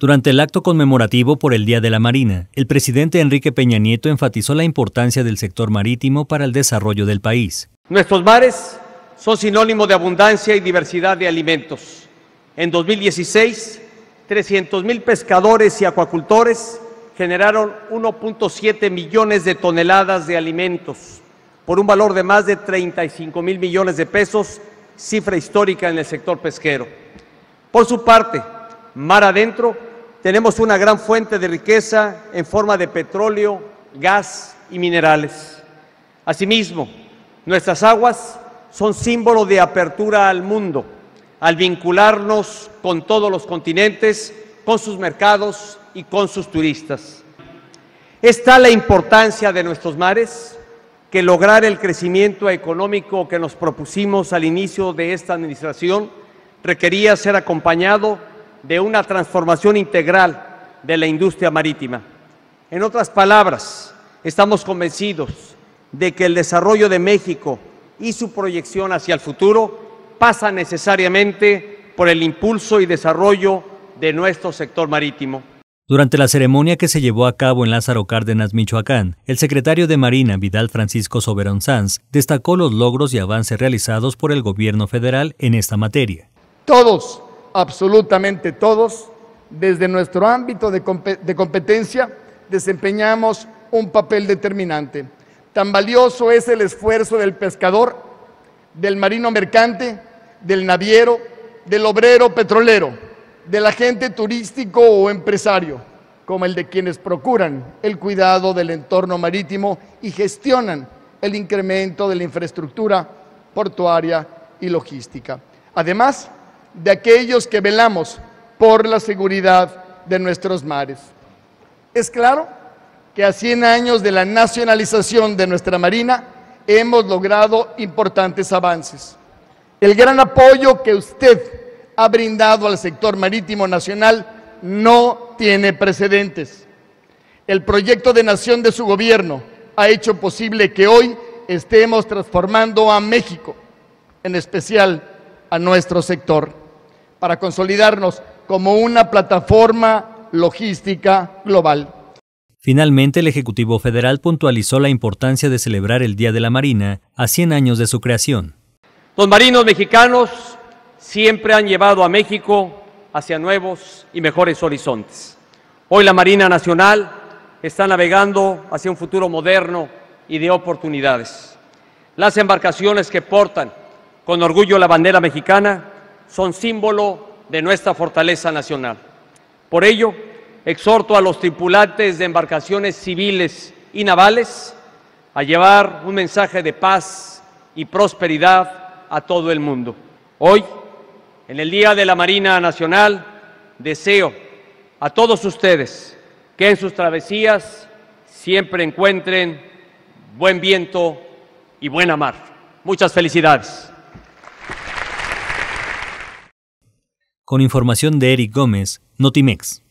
Durante el acto conmemorativo por el Día de la Marina, el presidente Enrique Peña Nieto enfatizó la importancia del sector marítimo para el desarrollo del país. Nuestros mares son sinónimo de abundancia y diversidad de alimentos. En 2016, 300 mil pescadores y acuacultores generaron 1.7 millones de toneladas de alimentos por un valor de más de 35 mil millones de pesos, cifra histórica en el sector pesquero. Por su parte, mar adentro, tenemos una gran fuente de riqueza en forma de petróleo, gas y minerales. Asimismo, nuestras aguas son símbolo de apertura al mundo, al vincularnos con todos los continentes, con sus mercados y con sus turistas. Está la importancia de nuestros mares que lograr el crecimiento económico que nos propusimos al inicio de esta administración requería ser acompañado de una transformación integral de la industria marítima. En otras palabras, estamos convencidos de que el desarrollo de México y su proyección hacia el futuro pasa necesariamente por el impulso y desarrollo de nuestro sector marítimo. Durante la ceremonia que se llevó a cabo en Lázaro Cárdenas, Michoacán, el secretario de Marina, Vidal Francisco Soberón Sanz, destacó los logros y avances realizados por el gobierno federal en esta materia. Todos absolutamente todos, desde nuestro ámbito de, competencia, desempeñamos un papel determinante. Tan valioso es el esfuerzo del pescador, del marino mercante, del naviero, del obrero petrolero, del agente turístico o empresario, como el de quienes procuran el cuidado del entorno marítimo y gestionan el incremento de la infraestructura portuaria y logística. Además, de aquellos que velamos por la seguridad de nuestros mares. Es claro que a 100 años de la nacionalización de nuestra Marina hemos logrado importantes avances. El gran apoyo que usted ha brindado al sector marítimo nacional no tiene precedentes. El proyecto de nación de su gobierno ha hecho posible que hoy estemos transformando a México, en especial a nuestro sector para consolidarnos como una plataforma logística global. Finalmente, el Ejecutivo Federal puntualizó la importancia de celebrar el Día de la Marina a 100 años de su creación. Los marinos mexicanos siempre han llevado a México hacia nuevos y mejores horizontes. Hoy la Marina Nacional está navegando hacia un futuro moderno y de oportunidades. Las embarcaciones que portan con orgullo la bandera mexicana son símbolo de nuestra fortaleza nacional. Por ello, exhorto a los tripulantes de embarcaciones civiles y navales a llevar un mensaje de paz y prosperidad a todo el mundo. Hoy, en el Día de la Marina Nacional, deseo a todos ustedes que en sus travesías siempre encuentren buen viento y buena mar. Muchas felicidades. Con información de Eric Gómez, Notimex.